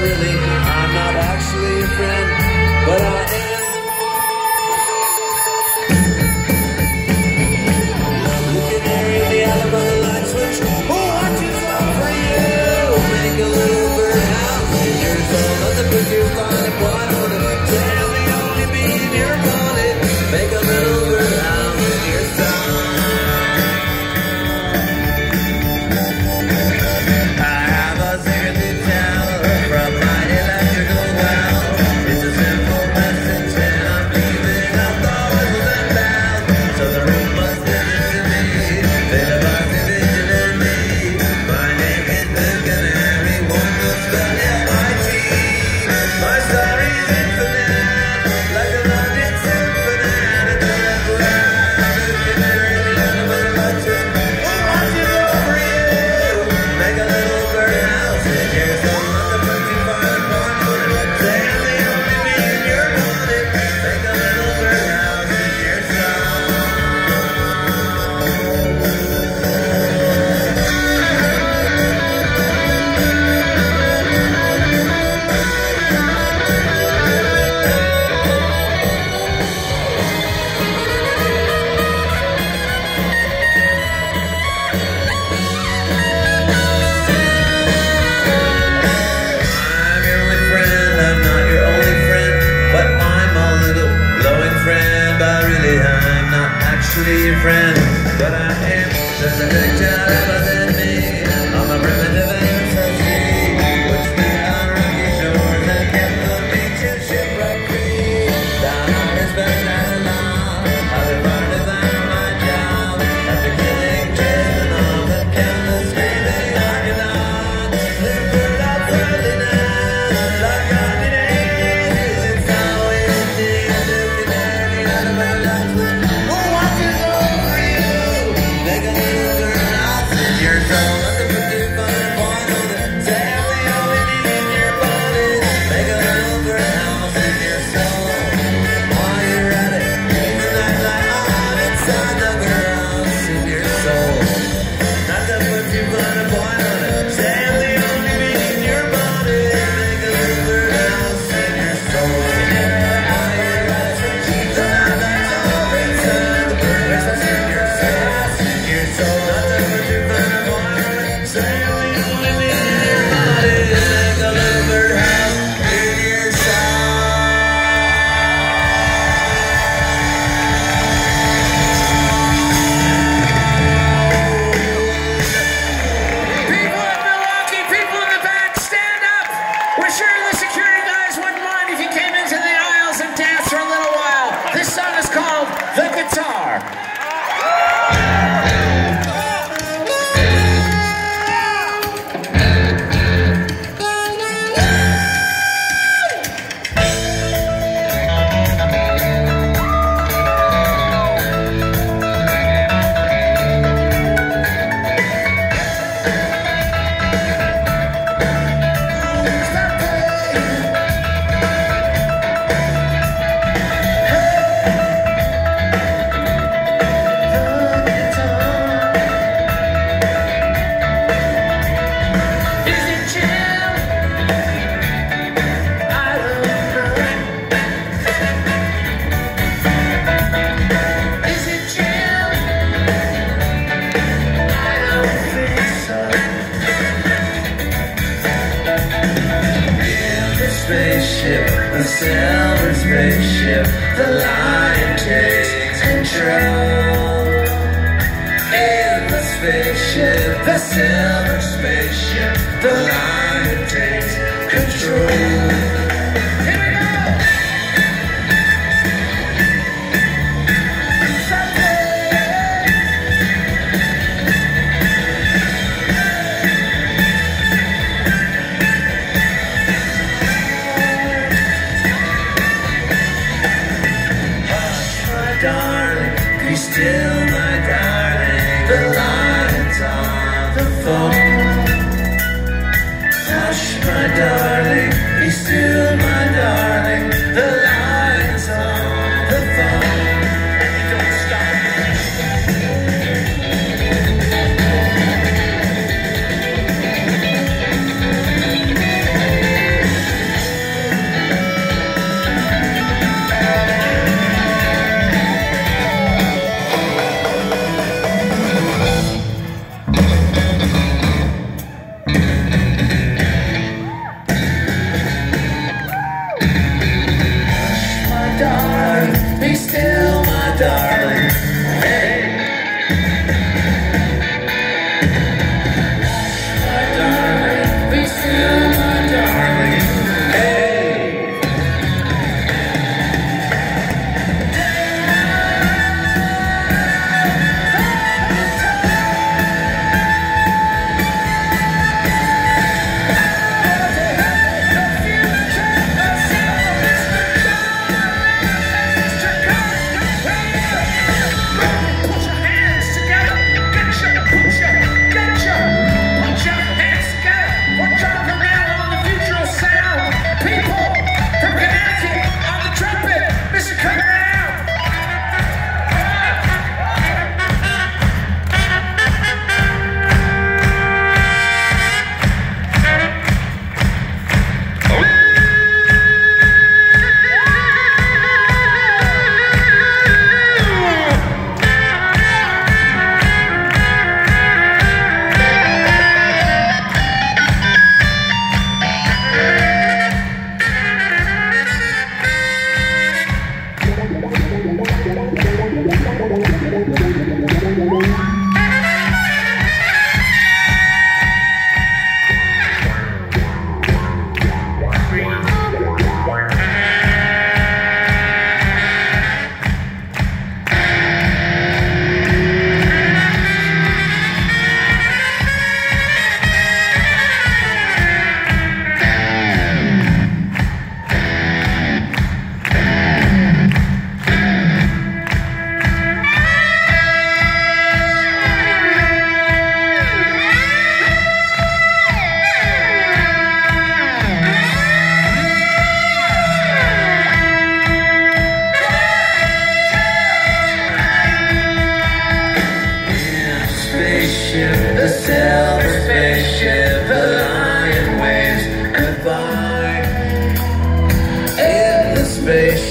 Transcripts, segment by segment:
really sleep friend but I am. That's the picture so spaceship, a silver spaceship. The lion takes control. In the spaceship, a silver spaceship. The lion takes control. still, my darling, the light of the phone. Be still, my darling.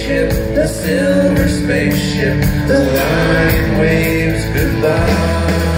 Spaceship, the silver spaceship, the line waves goodbye.